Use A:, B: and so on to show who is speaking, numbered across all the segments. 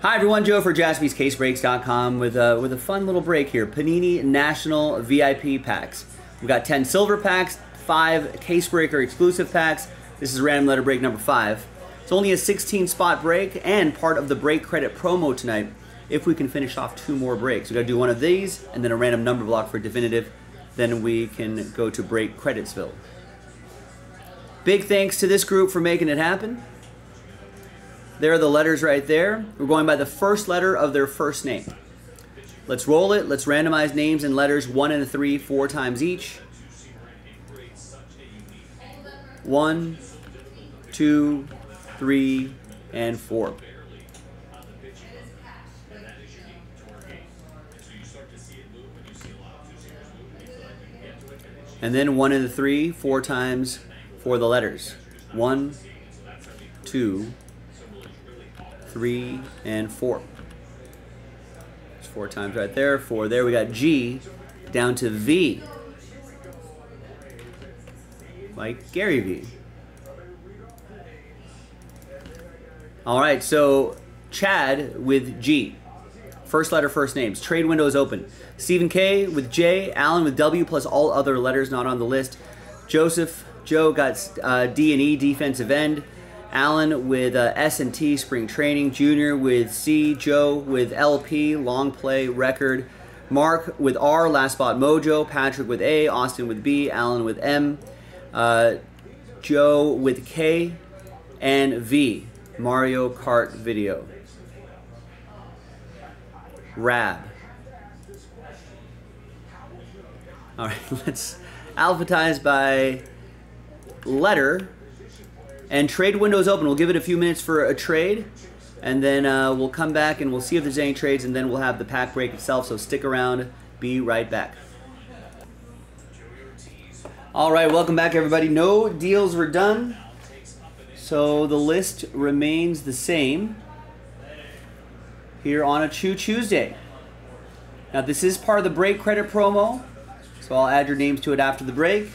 A: Hi everyone, Joe for jaspyscasebreaks.com with a, with a fun little break here. Panini National VIP packs. We've got 10 silver packs, 5 Casebreaker exclusive packs. This is random letter break number 5. It's only a 16 spot break and part of the break credit promo tonight if we can finish off two more breaks. we got to do one of these and then a random number block for definitive. Then we can go to break creditsville. Big thanks to this group for making it happen. There are the letters right there. We're going by the first letter of their first name. Let's roll it. Let's randomize names and letters one and three four times each. One, two, three, and four. And then one and three four times for the letters. One, two, three, and four. There's four times right there, four there. We got G down to V. Like Gary V. All right, so Chad with G. First letter, first names. Trade window is open. Stephen K with J. Alan with W plus all other letters not on the list. Joseph, Joe got uh, D and E, defensive end. Alan with uh, S and T, spring training. Junior with C. Joe with LP, long play record. Mark with R, last spot mojo. Patrick with A. Austin with B. Alan with M. Uh, Joe with K. And V. Mario Kart video. Rab. All right, let's alphabetize by letter. And trade window's open. We'll give it a few minutes for a trade, and then uh, we'll come back and we'll see if there's any trades, and then we'll have the pack break itself. So stick around. Be right back. All right, welcome back, everybody. No deals were done, so the list remains the same here on a Chew Tuesday. Now, this is part of the break credit promo, so I'll add your names to it after the break.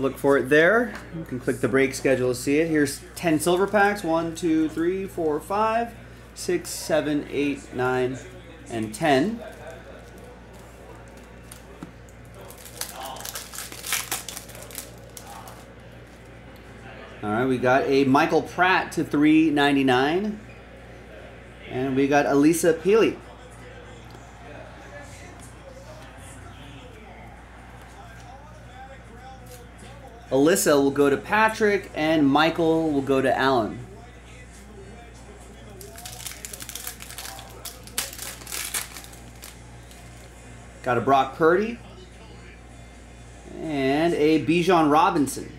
A: Look for it there. You can click the break schedule to see it. Here's 10 silver packs 1, 2, 3, 4, 5, 6, 7, 8, 9, and 10. All right, we got a Michael Pratt to 399. And we got Alissa Pili. Alissa will go to Patrick, and Michael will go to Alan. Got a Brock Purdy. And a Bijan Robinson.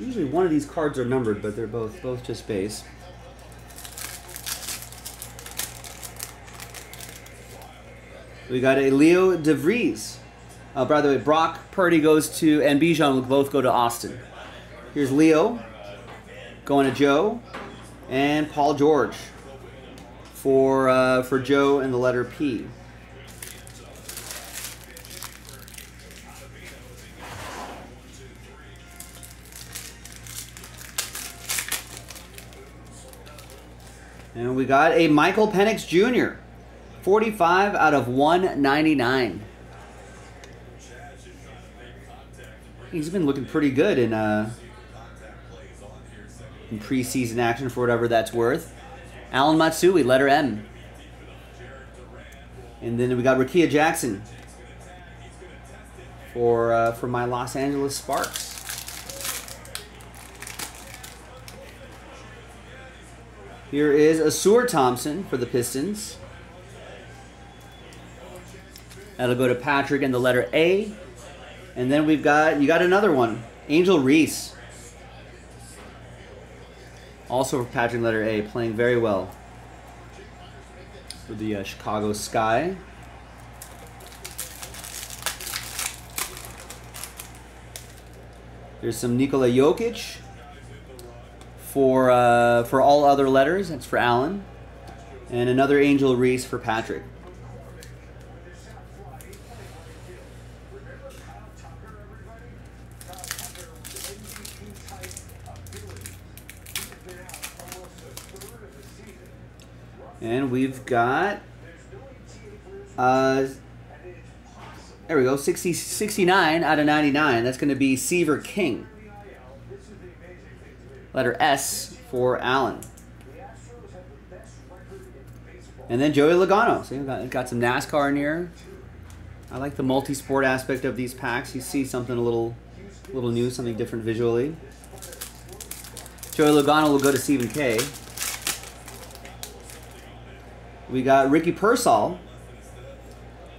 A: Usually one of these cards are numbered, but they're both both just base. We got a Leo DeVries. Uh, by the way, Brock Purdy goes to, and Bijan will both go to Austin. Here's Leo going to Joe, and Paul George for uh, for Joe and the letter P. And we got a Michael Penix Jr. 45 out of 199. He's been looking pretty good in uh, in preseason action for whatever that's worth. Alan Matsui, letter M. And then we got Rickea Jackson for uh, for my Los Angeles Sparks. Here is Ausar Thompson for the Pistons. That'll go to Patrick and the letter A. And then we've got, you got another one. Angel Reese. Also for Patrick letter A, playing very well. For the uh, Chicago Sky. There's some Nikola Jokic for uh, for all other letters. That's for Alan, and another Angel Reese for Patrick. And we've got, uh, there we go, 60, 69 out of 99. That's going to be Seaver King. Letter S for Allen. And then Joey Logano. So got, got some NASCAR in here. I like the multi-sport aspect of these packs. You see something a little, little new, something different visually. Joey Logano will go to Stephen K. We got Ricky Pearsall.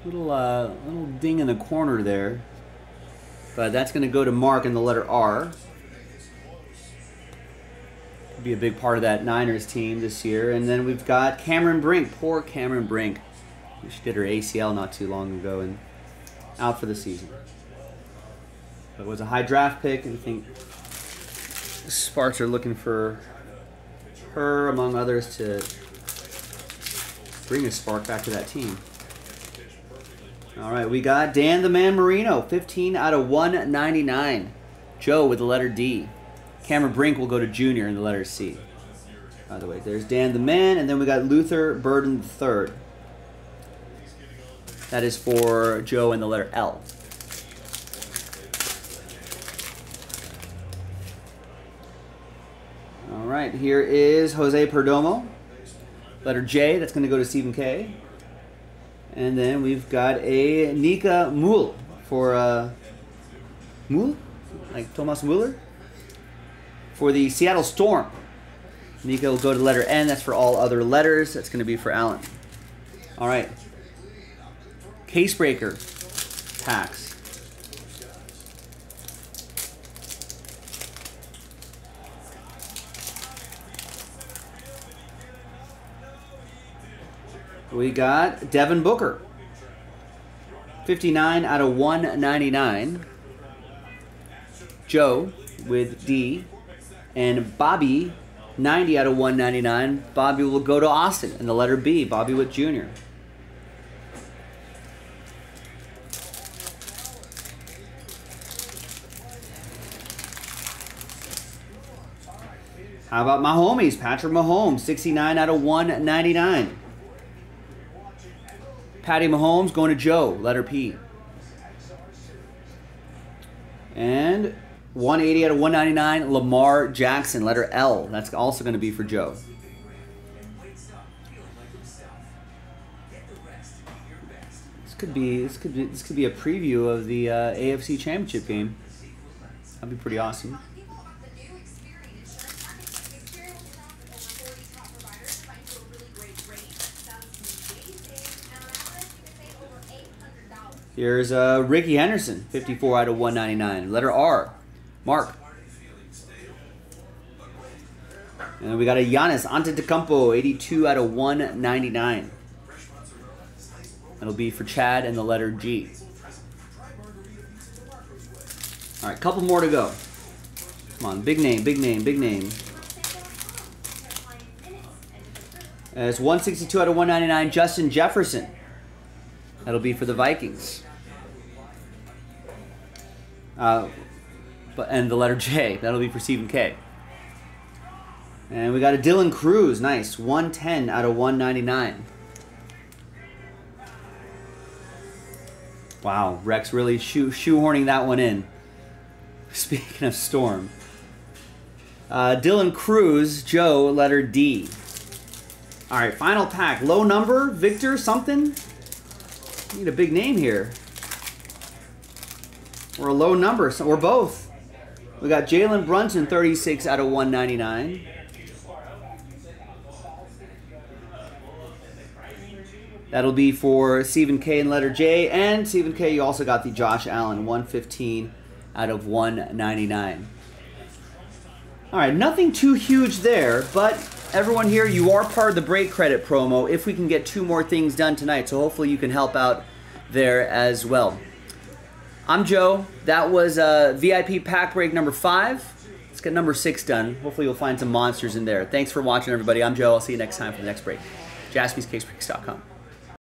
A: Little, uh, little ding in the corner there. But that's going to go to Mark in the letter R. Be a big part of that Niners team this year. And then we've got Cameron Brink. Poor Cameron Brink. She did her ACL not too long ago and out for the season. But it was a high draft pick, and I think Sparks are looking for her, among others, to bring a spark back to that team. All right, we got Dan the Man Marino, 15 out of 199. Joe with the letter D. Cameron Brink will go to Junior in the letter C. By the way, there's Dan the Man, and then we got Luther Burden III. That is for Joe in the letter L. All right, here is Jose Perdomo. Letter J, that's going to go to Stephen K. And then we've got a Nika Mühl for uh, Mühl, like Thomas Muller, for the Seattle Storm. Nika will go to letter N. That's for all other letters. That's going to be for Allen. All right. Case breaker packs. We got Devin Booker. 59 out of 199. Joe with D. And Bobby, 90 out of 199. Bobby will go to Austin in the letter B. Bobby Witt Jr. How about my homies? Patrick Mahomes, 69 out of 199. Patty Mahomes going to Joe, letter P. And 180 out of 199, Lamar Jackson, letter L. That's also going to be for Joe. This could be this could be this could be a preview of the uh, AFC Championship game. That'd be pretty awesome. Here's uh, Rickey Henderson, 54 out of 199. Letter R, Mark. And then we got a Giannis Antetokounmpo, 82 out of 199. That'll be for Chad and the letter G. All right, couple more to go. Come on, big name, big name, big name. It's 162 out of 199, Justin Jefferson. That'll be for the Vikings. Uh, but and the letter J. That'll be for Stephen K. And we got a Dylan Crews. Nice. 110 out of 199. Wow, Rex really shoe shoehorning that one in. Speaking of Storm. Uh, Dylan Crews, Joe, letter D. All right, final pack. Low number, Victor, something? Need a big name here. Or a low number, or both. We got Jalen Brunson, 36 out of 199. That'll be for Stephen K and letter J. And Stephen K, you also got the Josh Allen, 115 out of 199. All right, nothing too huge there, but everyone here, you are part of the break credit promo if we can get two more things done tonight. So hopefully you can help out there as well. I'm Joe. That was uh, VIP pack break number five. Let's get number six done. Hopefully you'll find some monsters in there. Thanks for watching, everybody. I'm Joe. I'll see you next time for the next break. JaspysCaseBreaks.com.